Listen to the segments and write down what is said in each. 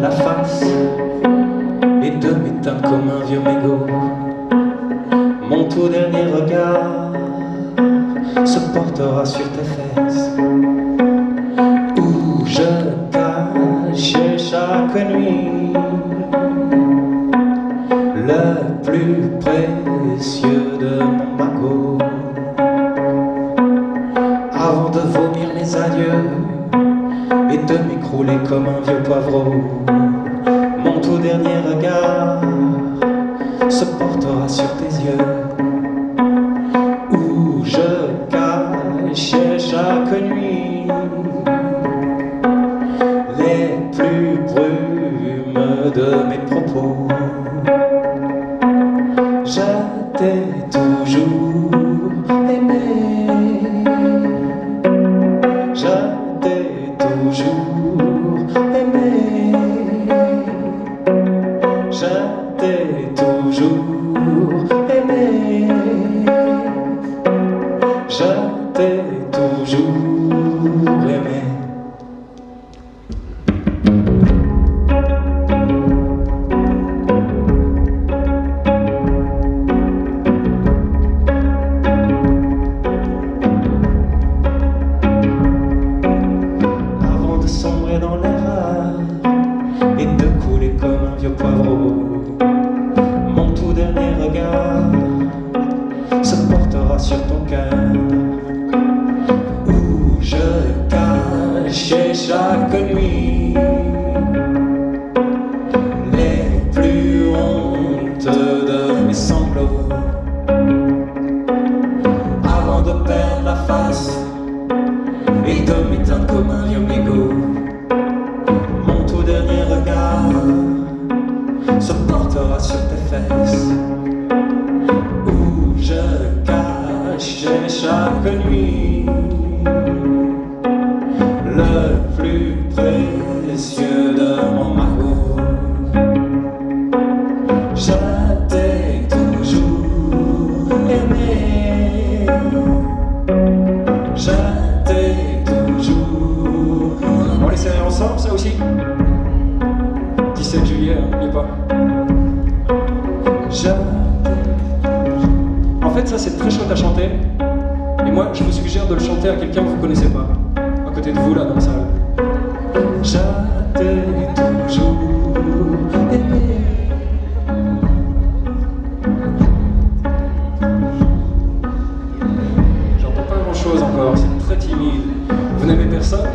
la face. Et de m'éteindre comme un vieux mégot. Mon tout dernier regard se portera sur tes fesses. Où je cachais chaque nuit le plus précieux de mon magot. Avant de vomir les adieux et de m'écrouler comme un vieux poivreau. Mon tout dernier regard se portera sur tes yeux où je cachais chaque nuit les plus brumes de mes propos. Je t'ai toujours toujours aimé. Je t'ai toujours portera sur ton cœur où je cachais chaque nuit les plus hontes de mes sanglots avant de perdre la face et de m'éteindre comme un vieux mégot. Mon tout dernier regard se portera sur tes fesses chaque nuit le plus précieux de mon magot. Je toujours aimé. Je t'ai toujours. On les serrer ensemble, ça aussi? 17 juillet, hein, n'oublie pas? Je En fait, ça c'est très chouette à chanter. Moi, je vous suggère de le chanter à quelqu'un que vous connaissez pas. À côté de vous, là, dans la salle. Je t'ai toujours aimé. J'entends pas grand chose encore, c'est très timide. Vous n'aimez personne?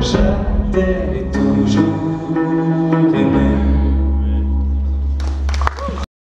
je t'ai toujours.